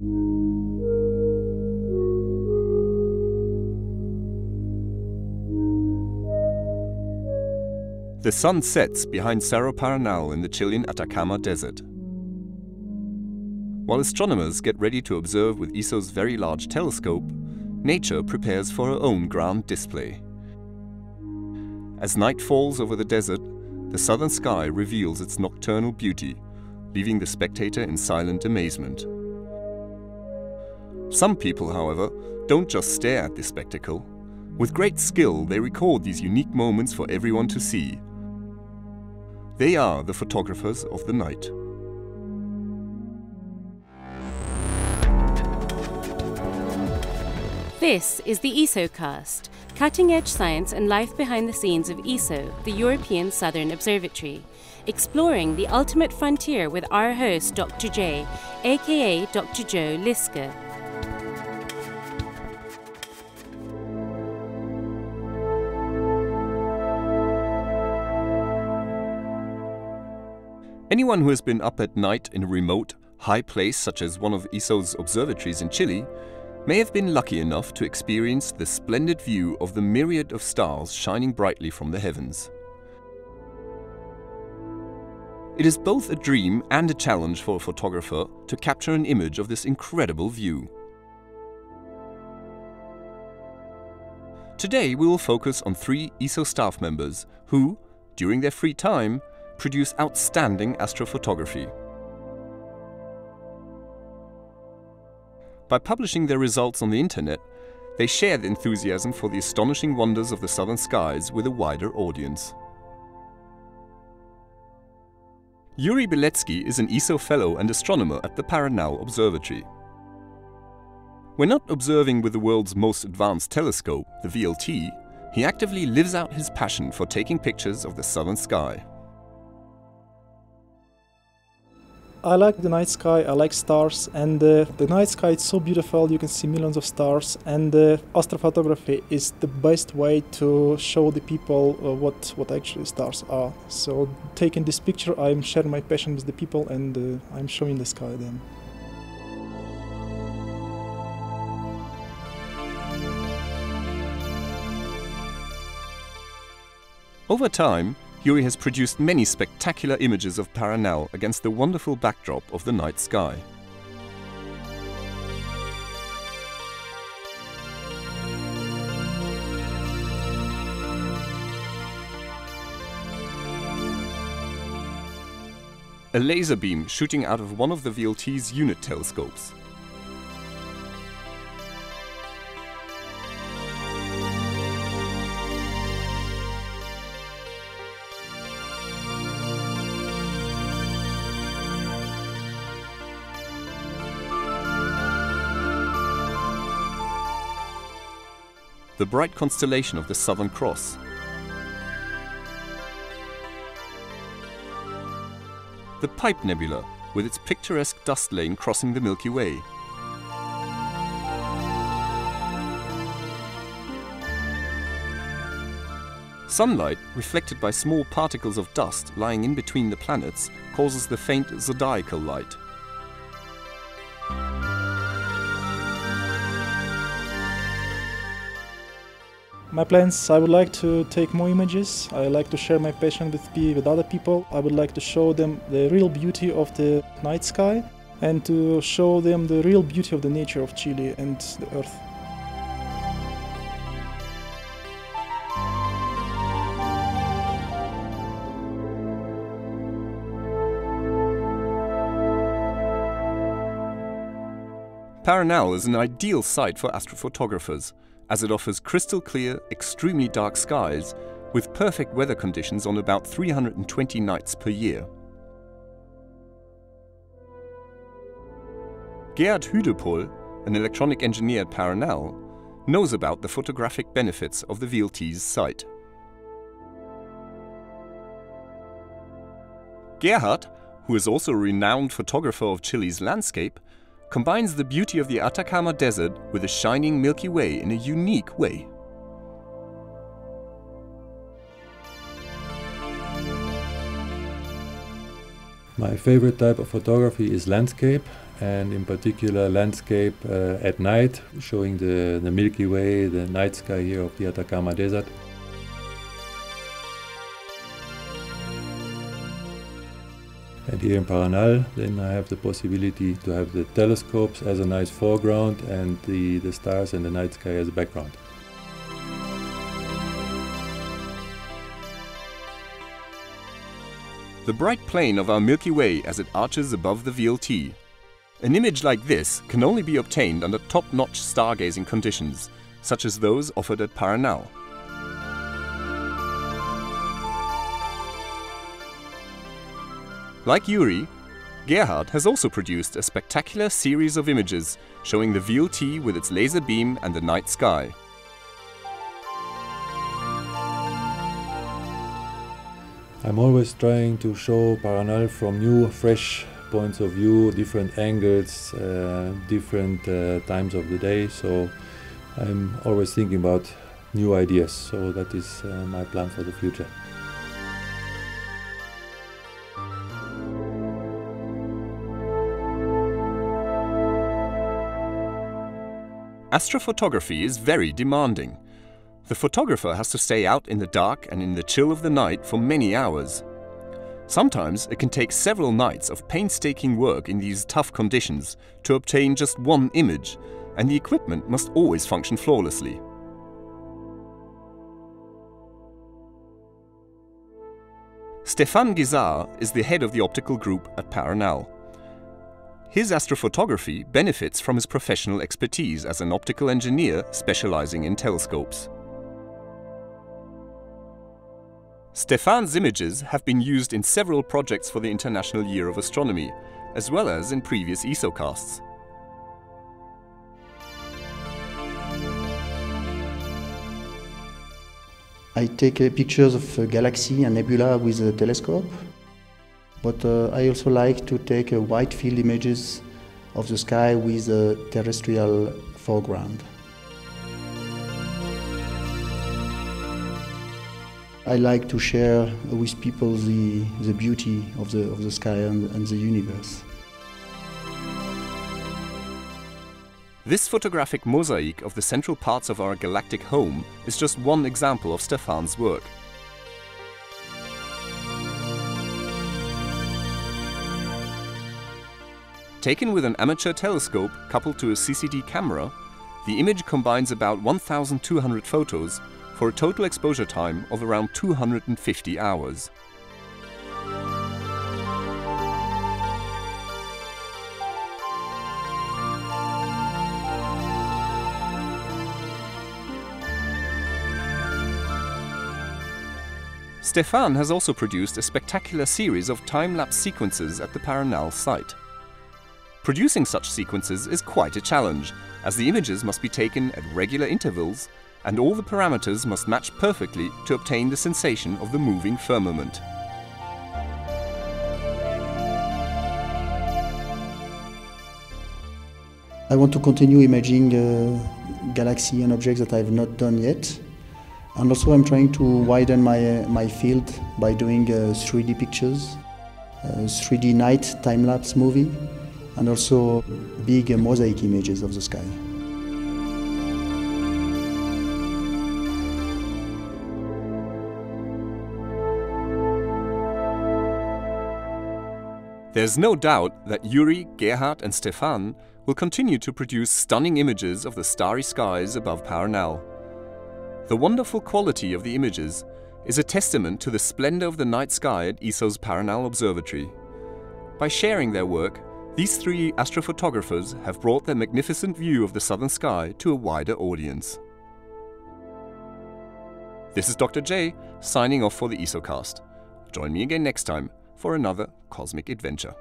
The sun sets behind Cerro Paranal in the Chilean Atacama Desert. While astronomers get ready to observe with ESO's very large telescope, nature prepares for her own grand display. As night falls over the desert, the southern sky reveals its nocturnal beauty, leaving the spectator in silent amazement. Some people, however, don't just stare at this spectacle. With great skill, they record these unique moments for everyone to see, they are the photographers of the night. This is the ESOcast, cutting edge science and life behind the scenes of ESO, the European Southern Observatory, exploring the ultimate frontier with our host, Dr. J, aka Dr. Joe Liske. Anyone who has been up at night in a remote, high place such as one of ESO's observatories in Chile may have been lucky enough to experience the splendid view of the myriad of stars shining brightly from the heavens. It is both a dream and a challenge for a photographer to capture an image of this incredible view. Today we will focus on three ESO staff members who, during their free time, produce outstanding astrophotography. By publishing their results on the internet, they share the enthusiasm for the astonishing wonders of the southern skies with a wider audience. Yuri Beletsky is an ESO fellow and astronomer at the Paranal Observatory. When not observing with the world's most advanced telescope, the VLT, he actively lives out his passion for taking pictures of the southern sky. I like the night sky, I like stars, and uh, the night sky is so beautiful, you can see millions of stars, and uh, astrophotography is the best way to show the people uh, what, what actually stars are. So, taking this picture, I'm sharing my passion with the people and uh, I'm showing the sky them. Over time, Yuri has produced many spectacular images of Paranal against the wonderful backdrop of the night sky. A laser beam shooting out of one of the VLT's unit telescopes the bright constellation of the Southern Cross. The Pipe Nebula, with its picturesque dust lane crossing the Milky Way. Sunlight, reflected by small particles of dust lying in between the planets, causes the faint zodiacal light. My plans, I would like to take more images. I like to share my passion with, with other people. I would like to show them the real beauty of the night sky and to show them the real beauty of the nature of Chile and the earth. Paranal is an ideal site for astrophotographers as it offers crystal clear, extremely dark skies with perfect weather conditions on about 320 nights per year. Gerhard Hüdepohl, an electronic engineer at Paranal, knows about the photographic benefits of the VLT's site. Gerhard, who is also a renowned photographer of Chile's landscape, combines the beauty of the Atacama Desert with the shining Milky Way in a unique way. My favorite type of photography is landscape and in particular landscape uh, at night, showing the, the Milky Way, the night sky here of the Atacama Desert. And here in Paranal, then I have the possibility to have the telescopes as a nice foreground and the, the stars and the night sky as a background. The bright plane of our Milky Way as it arches above the VLT. An image like this can only be obtained under top-notch stargazing conditions, such as those offered at Paranal. Like Yuri, Gerhard has also produced a spectacular series of images showing the VLT with its laser beam and the night sky. I'm always trying to show Paranal from new, fresh points of view, different angles, uh, different uh, times of the day. So I'm always thinking about new ideas. So that is uh, my plan for the future. Astrophotography is very demanding. The photographer has to stay out in the dark and in the chill of the night for many hours. Sometimes it can take several nights of painstaking work in these tough conditions to obtain just one image, and the equipment must always function flawlessly. Stéphane Guisard is the head of the optical group at Paranal. His astrophotography benefits from his professional expertise as an optical engineer specializing in telescopes. Stéphane's images have been used in several projects for the International Year of Astronomy, as well as in previous ESOcasts. I take uh, pictures of uh, galaxy and nebula with a telescope, but uh, I also like to take uh, wide field images of the sky with a terrestrial foreground. I like to share with people the, the beauty of the, of the sky and, and the universe. This photographic mosaic of the central parts of our galactic home is just one example of Stéphane's work. Taken with an amateur telescope coupled to a CCD camera, the image combines about 1,200 photos for a total exposure time of around 250 hours. Stéphane has also produced a spectacular series of time-lapse sequences at the Paranal site. Producing such sequences is quite a challenge, as the images must be taken at regular intervals and all the parameters must match perfectly to obtain the sensation of the moving firmament. I want to continue imaging uh, galaxy and objects that I've not done yet. And also I'm trying to widen my, uh, my field by doing uh, 3D pictures, 3D night time-lapse movie, and also big mosaic images of the sky. There's no doubt that Yuri, Gerhard and Stéphane will continue to produce stunning images of the starry skies above Paranal. The wonderful quality of the images is a testament to the splendor of the night sky at ESO's Paranal Observatory. By sharing their work, these three astrophotographers have brought their magnificent view of the southern sky to a wider audience. This is Dr. J signing off for the ESOcast. Join me again next time for another cosmic adventure.